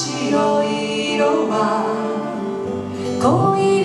白い色は恋